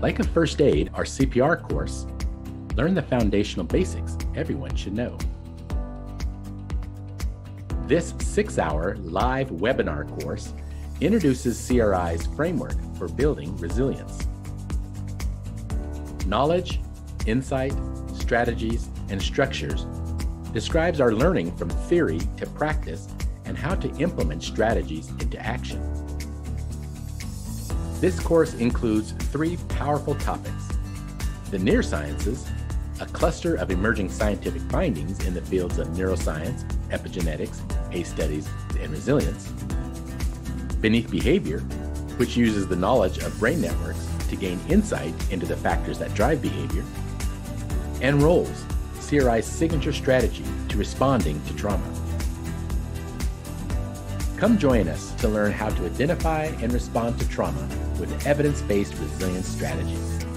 Like a first aid or CPR course, learn the foundational basics everyone should know. This six hour live webinar course introduces CRI's framework for building resilience. Knowledge, insight, strategies, and structures describes our learning from theory to practice and how to implement strategies into action. This course includes three powerful topics the near sciences, a cluster of emerging scientific findings in the fields of neuroscience, epigenetics, ACE studies, and resilience. Beneath behavior, which uses the knowledge of brain networks to gain insight into the factors that drive behavior. And roles, CRI's signature strategy to responding to trauma. Come join us to learn how to identify and respond to trauma with evidence based resilience strategies.